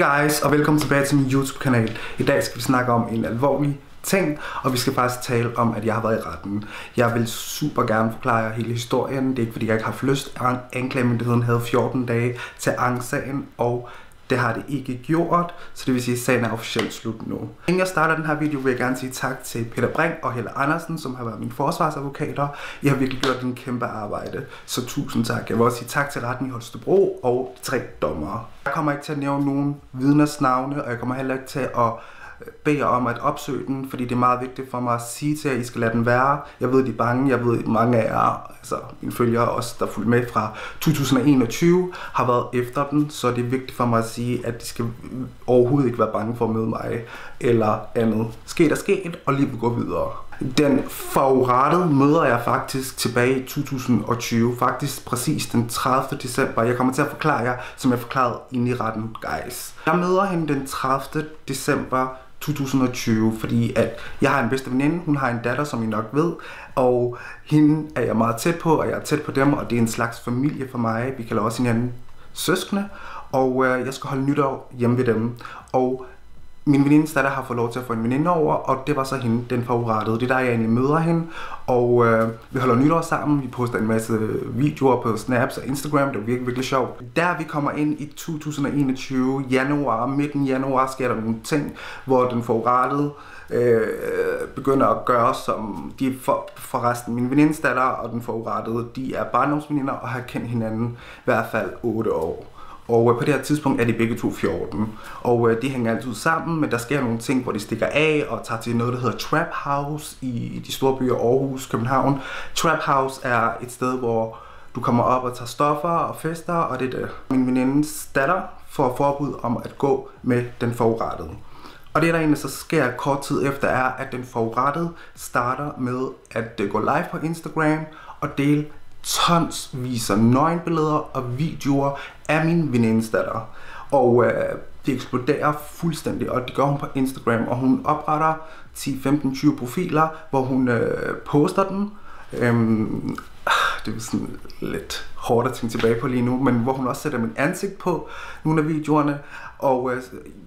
Guys, og velkommen tilbage til min YouTube-kanal. I dag skal vi snakke om en alvorlig ting, og vi skal faktisk tale om, at jeg har været i retten. Jeg vil super gerne forklare jer hele historien. Det er ikke, fordi jeg ikke har haft lyst. Anklagemyndigheden havde 14 dage til angstsagen, og det har det ikke gjort, så det vil sige, at sagen er officielt slut nu. Inden jeg starter den her video, vil jeg gerne sige tak til Peter Brink og Helle Andersen, som har været mine forsvarsadvokater. I har virkelig gjort en kæmpe arbejde, så tusind tak. Jeg vil også sige tak til retten i Holstebro og de tre dommere. Jeg kommer ikke til at nævne nogen vidners navne, og jeg kommer heller ikke til at beder om at opsøge den, fordi det er meget vigtigt for mig at sige til jer, at I skal lade den være. Jeg ved, de er bange. Jeg ved, at mange af jer, altså mine følgere også, der fulgte med fra 2021, har været efter den, så det er vigtigt for mig at sige, at de skal overhovedet ikke være bange for at møde mig eller andet. Sket er sket, og livet går videre. Den forurettede møder jeg faktisk tilbage i 2020, faktisk præcis den 30. december. Jeg kommer til at forklare jer, som jeg forklarede inde i retten, guys. Jeg møder hende den 30. december 2020, fordi at jeg har en bedste veninde, hun har en datter, som I nok ved, og hende er jeg meget tæt på, og jeg er tæt på dem, og det er en slags familie for mig. Vi kalder også hinanden søskende, og øh, jeg skal holde nytår hjemme ved dem. Og min venindes datter har fået lov til at få en veninde over, og det var så hende, den forurettede. Det er der, jeg egentlig møder hende, og øh, vi holder nytår sammen. Vi poster en masse videoer på Snaps og Instagram. Det var virkelig, virkelig sjovt. Der vi kommer ind i 2021, januar, midten januar, sker der nogle ting, hvor den forurettede øh, begynder at gøre, som de for, forresten, min venindes datter og den forurettede, de er barndomsveninder og har kendt hinanden i hvert fald 8 år. Og øh, på det her tidspunkt er de begge to 14. Og øh, de hænger altid sammen, men der sker nogle ting, hvor de stikker af og tager til noget, der hedder Trap House i de store byer Aarhus, København. Trap House er et sted, hvor du kommer op og tager stoffer og fester, og det er det. Min venindes datter får forbud om at gå med den forurettede. Og det, der egentlig så sker kort tid efter, er, at den forurettede starter med at øh, gå live på Instagram og dele tonsvis af nøgenbilleder og videoer af min venindes datter. Og øh, det eksploderer fuldstændig, og det gør hun på Instagram, og hun opretter 10, 15, 20 profiler, hvor hun øh, poster dem. Øhm, ah, det er sådan lidt hårdt at tænke tilbage på lige nu, men hvor hun også sætter mit ansigt på nogle af videoerne, og øh,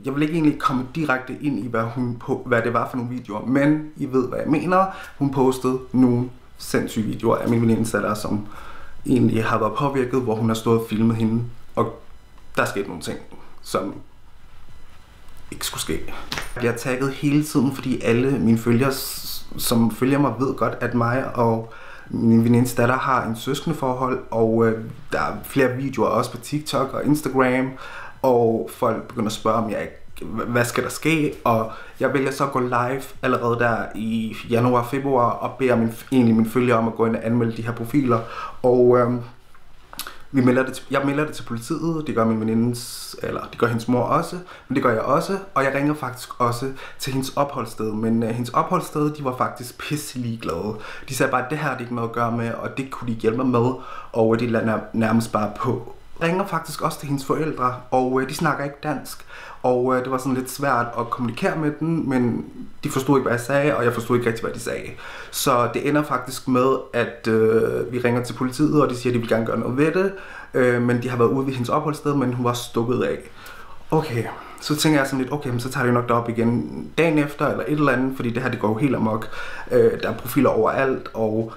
jeg vil ikke egentlig komme direkte ind i, hvad, hun på, hvad det var for nogle videoer, men I ved, hvad jeg mener. Hun postede nogle sindssyge videoer af min veninde datter, som egentlig har været påvirket, hvor hun har stået og filmet hende, og der skete nogle ting, som ikke skulle ske. Jeg bliver tagget hele tiden, fordi alle mine følgere, som følger mig, ved godt, at mig og min venindes datter har en søskende forhold, og øh, der er flere videoer også på TikTok og Instagram, og folk begynder at spørge, om jeg ikke hvad skal der ske? Og jeg vælger så at gå live allerede der i januar, februar og beder min, egentlig mine følgere om at gå ind og anmelde de her profiler. Og øhm, vi melder det til, jeg melder det til politiet, det gør min venindes, eller det gør hendes mor også, men det gør jeg også, og jeg ringer faktisk også til hendes opholdssted, men øh, hendes opholdssted, de var faktisk pisselig glade. De sagde bare, at det her er det ikke noget at gøre med, og det kunne de hjælpe mig med, og øh, det lader nærmest bare på. Ringer faktisk også til hendes forældre, og øh, de snakker ikke dansk, og øh, det var sådan lidt svært at kommunikere med dem, men de forstod ikke, hvad jeg sagde, og jeg forstod ikke rigtig, hvad de sagde. Så det ender faktisk med, at øh, vi ringer til politiet, og de siger, at de vil gerne gøre noget ved det. Øh, men de har været ude ved hendes opholdssted, men hun var stukket af. Okay, så tænker jeg sådan lidt, okay, så tager de nok derop igen dagen efter, eller et eller andet, fordi det her, det går jo helt amok. Øh, der er profiler overalt, og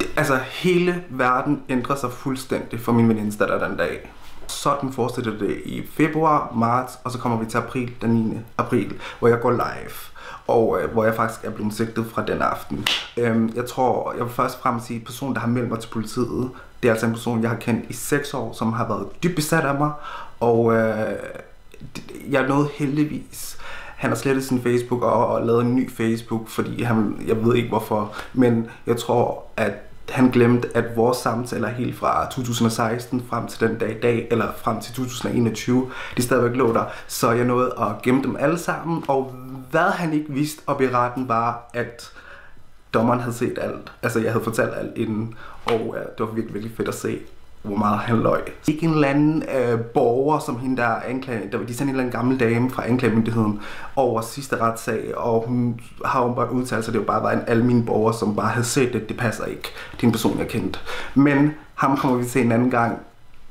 det, altså hele verden ændrer sig fuldstændig for min venindes datter den dag. Sådan fortsætter det i februar, marts, og så kommer vi til april, den 9. april, hvor jeg går live og øh, hvor jeg faktisk er blevet sigtet fra den aften. Øhm, jeg tror, jeg vil først frem sige, at personen, der har meldt mig til politiet, det er altså en person, jeg har kendt i 6 år, som har været dybt besat af mig, og øh, jeg nåede heldigvis han har slettet sin Facebook og, og lavet en ny Facebook, fordi han, jeg ved ikke hvorfor, men jeg tror, at han glemte, at vores samtaler helt fra 2016 frem til den dag i dag, eller frem til 2021, de stadigvæk lå der. Så jeg nåede at gemme dem alle sammen, og hvad han ikke vidste op i retten var, at dommeren havde set alt. Altså jeg havde fortalt alt inden, og ja, det var virkelig, virkelig fedt at se hvor meget han løg. Ikke en eller anden øh, borger, som hende der anklage, der, de sendte en eller anden gammel dame fra anklagemyndigheden over sidste retssag, og hun har jo bare udtalt sig, at det jo bare var en almindelig borger, som bare havde set det, det passer ikke. Det er en person, jeg kendte. Men ham kommer vi til en anden gang.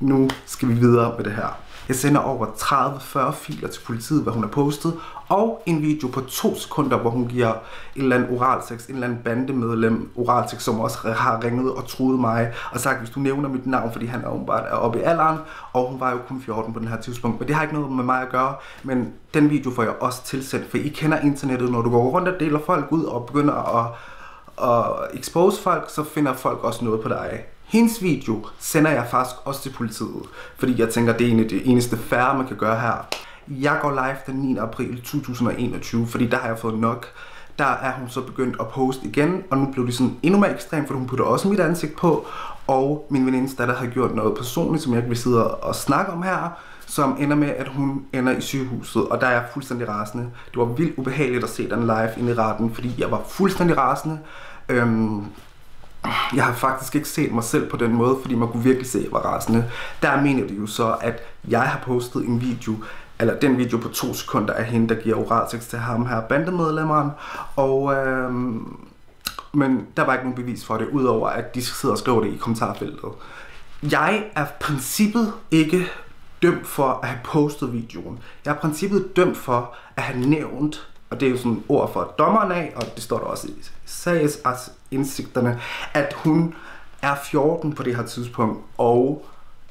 Nu skal vi videre med det her. Jeg sender over 30-40 filer til politiet, hvad hun har postet, og en video på to sekunder, hvor hun giver en eller anden oralsex, en eller anden bandemedlem oralsex, som også har ringet og truet mig, og sagt, hvis du nævner mit navn, fordi han er åbenbart er oppe i alderen, og hun var jo kun 14 på den her tidspunkt, men det har ikke noget med mig at gøre, men den video får jeg også tilsendt, for I kender internettet, når du går rundt og deler folk ud og begynder at, at expose folk, så finder folk også noget på dig. Hendes video sender jeg faktisk også til politiet, fordi jeg tænker, det er en af det eneste færre, man kan gøre her. Jeg går live den 9. april 2021, fordi der har jeg fået nok. Der er hun så begyndt at poste igen, og nu blev det sådan endnu mere ekstremt, for hun putter også mit ansigt på, og min venindes datter har gjort noget personligt, som jeg ikke vil sidde og snakke om her, som ender med, at hun ender i sygehuset, og der er jeg fuldstændig rasende. Det var vildt ubehageligt at se den live inde i retten, fordi jeg var fuldstændig rasende. Øhm, jeg har faktisk ikke set mig selv på den måde, fordi man kunne virkelig se, at jeg var rasende. Der mener det jo så, at jeg har postet en video, eller den video på to sekunder af hende, der giver oralsex til ham her, bandemedlemmeren, og øhm, men der var ikke nogen bevis for det, udover at de sidder og skriver det i kommentarfeltet. Jeg er princippet ikke dømt for at have postet videoen. Jeg er princippet dømt for at have nævnt, og det er jo sådan ord for dommeren af, og det står der også i sagsindsigterne, at hun er 14 på det her tidspunkt, og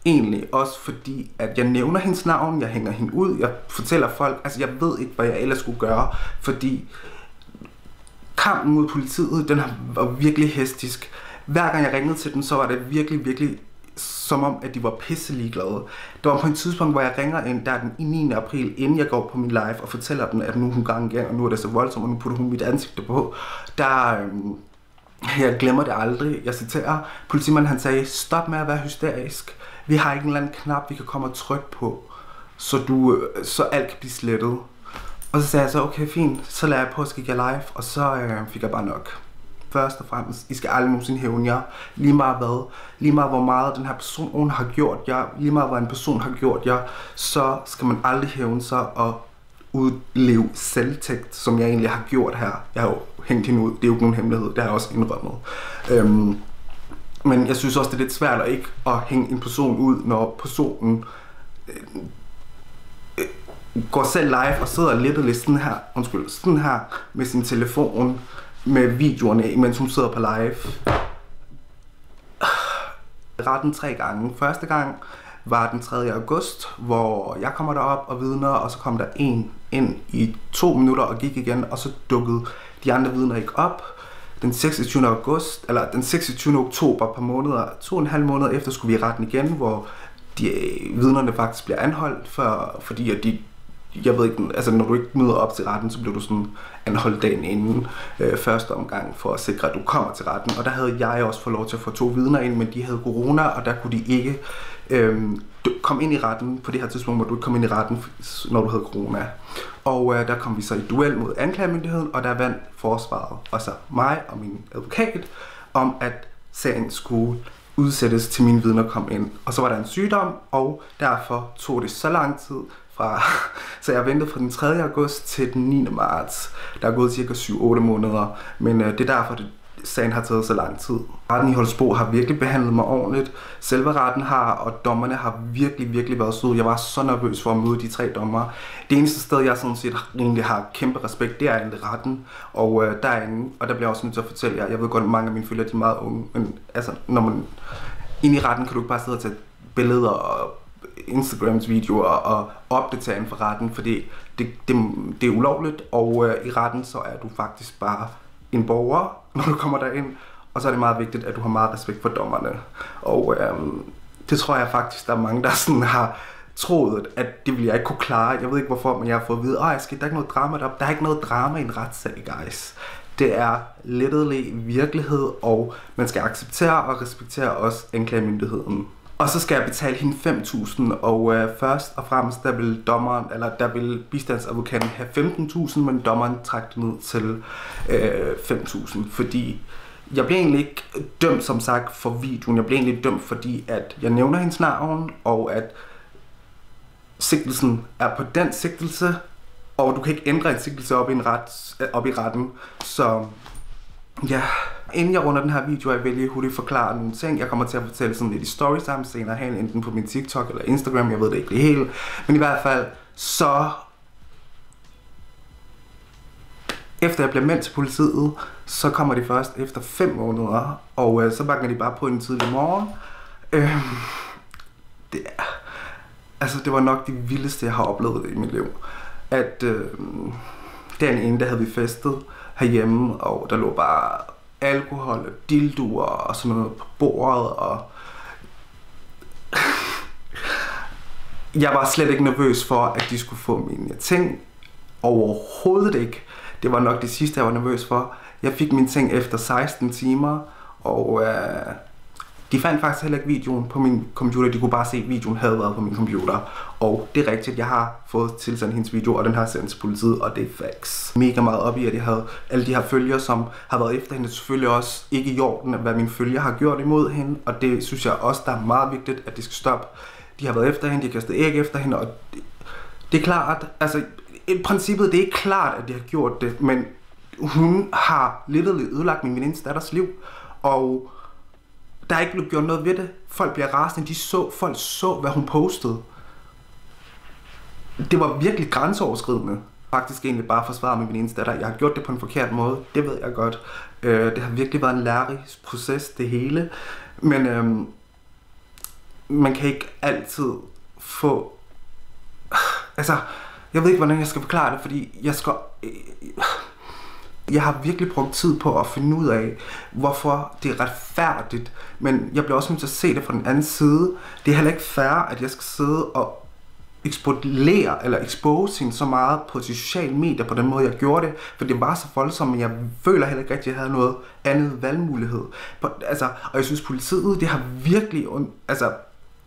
egentlig også fordi, at jeg nævner hendes navn, jeg hænger hende ud, jeg fortæller folk, altså jeg ved ikke, hvad jeg ellers skulle gøre, fordi kampen mod politiet, den var virkelig hestisk. Hver gang jeg ringede til dem, så var det virkelig, virkelig som om, at de var pisselig glade. Der var på et tidspunkt, hvor jeg ringer ind der den 9. april, inden jeg går på min live og fortæller dem, at nu er hun gang igen, og nu er det så voldsomt, og nu putter hun mit ansigt på. Der, øhm, jeg glemmer det aldrig. Jeg citerer, politimanden han sagde, stop med at være hysterisk. Vi har ikke en eller anden knap, vi kan komme og trykke på, så, du, øh, så alt kan blive slettet. Og så sagde jeg så, okay, fint, så lader jeg på, så gik jeg live, og så øh, fik jeg bare nok. Først og fremmest, I skal aldrig nogensinde hævne jer. Lige meget hvad, lige meget hvor meget den her person har gjort jer, lige meget hvad en person har gjort jer, så skal man aldrig hævne sig og udleve selvtægt, som jeg egentlig har gjort her. Jeg har jo hængt hende ud, det er jo ikke nogen hemmelighed, det har jeg også indrømmet. Øhm, men jeg synes også, det er lidt svært at ikke at hænge en person ud, når personen øh, øh, går selv live og sidder lidt lidt sådan her, undskyld, sådan her med sin telefon med videoerne, mens hun sidder på live. Retten tre gange. Første gang var den 3. august, hvor jeg kommer derop og vidner, og så kom der en ind i to minutter og gik igen, og så dukkede de andre vidner ikke op. Den 26. august, eller den 26. oktober, par måneder, to og en halv måned efter, skulle vi i retten igen, hvor de, øh, vidnerne faktisk bliver anholdt, for, fordi at de jeg ved ikke, altså når du ikke møder op til retten, så bliver du sådan anholdt dagen inden øh, første omgang for at sikre, at du kommer til retten. Og der havde jeg også fået lov til at få to vidner ind, men de havde corona, og der kunne de ikke øh, komme ind i retten på det her tidspunkt, hvor du ikke kom ind i retten, når du havde corona. Og øh, der kom vi så i duel mod anklagemyndigheden, og der vandt forsvaret, og så mig og min advokat, om at sagen skulle udsættes til mine vidner kom ind. Og så var der en sygdom, og derfor tog det så lang tid, fra, så jeg ventede fra den 3. august til den 9. marts. Der er gået cirka 7-8 måneder, men øh, det er derfor, det, sagen har taget så lang tid. Retten i Holsbo har virkelig behandlet mig ordentligt. Selve retten har, og dommerne har virkelig, virkelig været søde. Jeg var så nervøs for at møde de tre dommer. Det eneste sted, jeg sådan set egentlig har kæmpe respekt, det er egentlig retten. Og øh, derinde, og der bliver jeg også nødt til at fortælle jer, jeg ved godt, at mange af mine følgere de er meget unge, men altså, når man ind i retten kan du ikke bare sidde og tage billeder og Instagrams videoer og opdatere inden for retten, fordi det, det, det er ulovligt, og øh, i retten så er du faktisk bare en borger, når du kommer derind, og så er det meget vigtigt, at du har meget respekt for dommerne. Og øhm, det tror jeg faktisk, der er mange, der sådan har troet, at det ville jeg ikke kunne klare. Jeg ved ikke hvorfor, men jeg har fået at vide, at der er ikke noget drama derop. Der er ikke noget drama i en retssag, guys. Det er literally virkelighed, og man skal acceptere og respektere også anklagemyndigheden. Og så skal jeg betale hende 5.000, og øh, først og fremmest, der vil dommeren, eller der vil bistandsadvokaten have 15.000, men dommeren trak det ned til øh, 5.000, fordi jeg blev egentlig ikke dømt, som sagt, for videoen. Jeg blev egentlig dømt, fordi at jeg nævner hendes navn, og at sigtelsen er på den sigtelse, og du kan ikke ændre en sigtelse op i, en ret, øh, op i retten. Så ja, Inden jeg runder den her video, jeg vælger hurtigt forklare nogle ting. Jeg kommer til at fortælle sådan lidt i stories sammen senere hen, enten på min TikTok eller Instagram, jeg ved det ikke det hele. Men i hvert fald, så efter jeg bliver meldt til politiet, så kommer de først efter 5 måneder, og øh, så banker de bare på en tidlig morgen. Øh, det, altså, det var nok det vildeste, jeg har oplevet i mit liv. At øh, den ene, der havde vi festet herhjemme, og der lå bare alkohol og dilduer og sådan noget på bordet, og jeg var slet ikke nervøs for, at de skulle få mine ting. Overhovedet ikke. Det var nok det sidste, jeg var nervøs for. Jeg fik mine ting efter 16 timer, og øh, de fandt faktisk heller ikke videoen på min computer. De kunne bare se, at videoen havde været på min computer. Og det er rigtigt, jeg har fået tilsendt hendes video, og den har sendt til politiet, og det er facts. Mega meget op i, at jeg havde alle de her følgere, som har været efter hende. Selvfølgelig også ikke i orden, hvad mine følgere har gjort imod hende. Og det synes jeg også, der er meget vigtigt, at det skal stoppe. De har været efter hende, de har kastet æg efter hende, og det, det er klart, altså i princippet, det er ikke klart, at de har gjort det, men hun har lidt ødelagt min venindes datters liv, og der er ikke blevet gjort noget ved det. Folk bliver rasende, de så, folk så, hvad hun postede. Det var virkelig grænseoverskridende. Faktisk egentlig bare forsvare min eneste datter. Jeg har gjort det på en forkert måde, det ved jeg godt. Øh, det har virkelig været en lærerig proces, det hele. Men øhm, man kan ikke altid få... Altså, jeg ved ikke, hvordan jeg skal forklare det, fordi jeg skal... Øh, jeg har virkelig brugt tid på at finde ud af, hvorfor det er retfærdigt, men jeg bliver også nødt til at se det fra den anden side. Det er heller ikke fair, at jeg skal sidde og eksponere eller expose hende så meget på sociale medier på den måde, jeg gjorde det, for det var så voldsomt, men jeg føler heller ikke, at jeg havde noget andet valgmulighed. Altså, og jeg synes, politiet, det har virkelig, altså,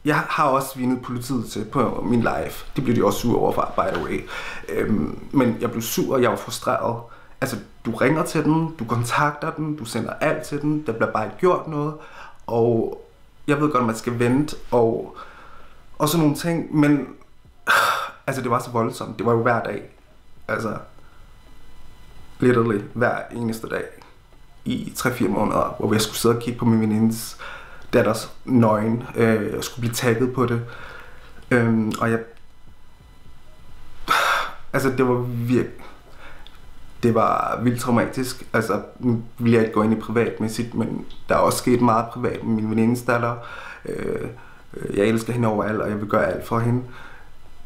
jeg har også vinet politiet til på min live. Det blev de også sur over for, by the way. Øhm, men jeg blev sur, og jeg var frustreret. Altså, du ringer til den, du kontakter den, du sender alt til den, der bliver bare ikke gjort noget. Og jeg ved godt, at man skal vente og, og sådan nogle ting, men altså, det var så voldsomt. Det var jo hver dag. Altså, literally hver eneste dag i 3-4 måneder, hvor jeg skulle sidde og kigge på min venindes datters nøgen. Øh, og skulle blive tagget på det. Øhm, og jeg... Altså, det var virkelig... Det var vildt traumatisk. Altså, nu vil jeg ikke gå ind i privatmæssigt, men der er også sket meget privat med min venindes datter. Øh, øh jeg elsker hende overalt, og jeg vil gøre alt for hende.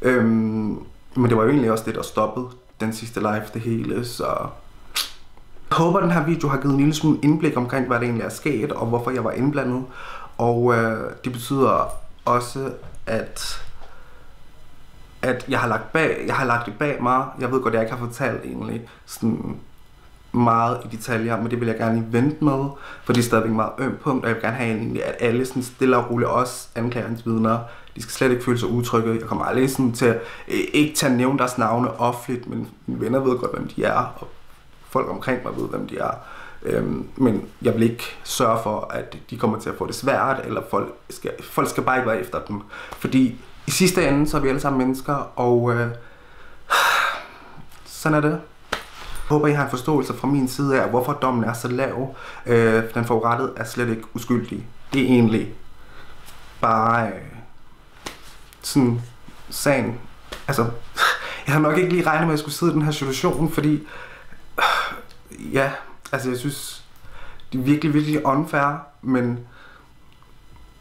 Øhm, men det var jo egentlig også det, der stoppede den sidste live, det hele, så jeg håber, at den her video har givet en lille smule indblik omkring, hvad det egentlig er sket, og hvorfor jeg var indblandet. Og øh, det betyder også, at at jeg har lagt bag, jeg har lagt det bag mig. Jeg ved godt, at jeg ikke har fortalt egentlig sådan meget i detaljer, men det vil jeg gerne lige vente med, for det er stadigvæk meget øm punkt, og jeg vil gerne have egentlig, at alle sådan stille og roligt, også anklagerens vidner, de skal slet ikke føle sig utrygge. Jeg kommer aldrig sådan til at øh, ikke tage at nævne deres navne offentligt, men mine venner ved godt, hvem de er, og folk omkring mig ved, hvem de er. Øhm, men jeg vil ikke sørge for, at de kommer til at få det svært, eller folk skal, folk skal bare ikke være efter dem. Fordi i sidste ende, så er vi alle sammen mennesker, og øh, sådan er det. Jeg håber, I har en forståelse fra min side af, hvorfor dommen er så lav. Øh, den forurettede er slet ikke uskyldig. Det er egentlig bare øh, sådan sagen. Altså, jeg har nok ikke lige regnet med, at jeg skulle sidde i den her situation, fordi øh, ja, altså jeg synes, det er virkelig, virkelig unfair, men,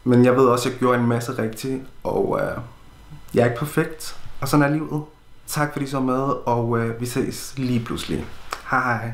men jeg ved også, at jeg gjorde en masse rigtigt, og øh, jeg er ikke perfekt, og sådan er livet. Tak fordi I så med, og øh, vi ses lige pludselig. Hej hej.